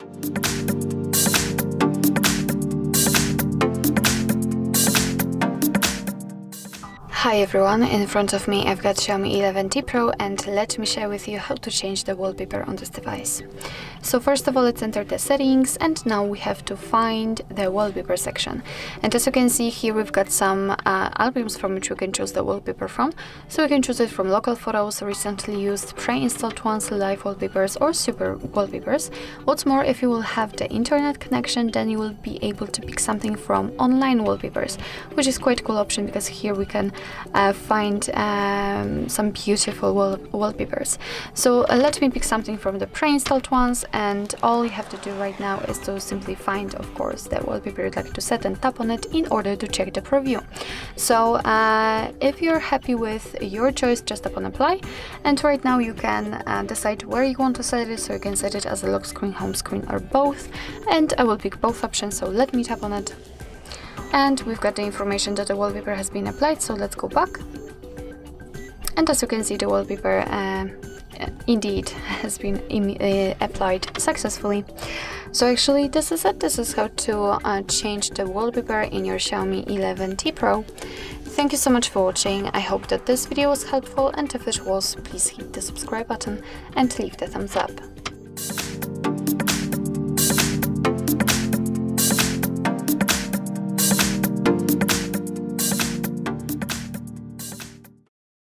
Thank you. Hi everyone, in front of me I've got Xiaomi 11T Pro and let me share with you how to change the wallpaper on this device. So first of all let's enter the settings and now we have to find the wallpaper section. And as you can see here we've got some uh, albums from which we can choose the wallpaper from. So we can choose it from local photos, recently used, pre-installed ones, live wallpapers or super wallpapers. What's more, if you will have the internet connection then you will be able to pick something from online wallpapers, which is quite a cool option because here we can uh, find um, some beautiful wall wallpapers. So uh, let me pick something from the pre-installed ones and all you have to do right now is to simply find of course the wallpaper you'd like to set and tap on it in order to check the preview. So uh, if you're happy with your choice just tap on apply and right now you can uh, decide where you want to set it so you can set it as a lock screen, home screen or both and I will pick both options so let me tap on it and we've got the information that the wallpaper has been applied so let's go back. And as you can see the wallpaper uh, indeed has been uh, applied successfully. So actually this is it. This is how to uh, change the wallpaper in your Xiaomi 11T Pro. Thank you so much for watching, I hope that this video was helpful. And if it was, please hit the subscribe button and leave the thumbs up.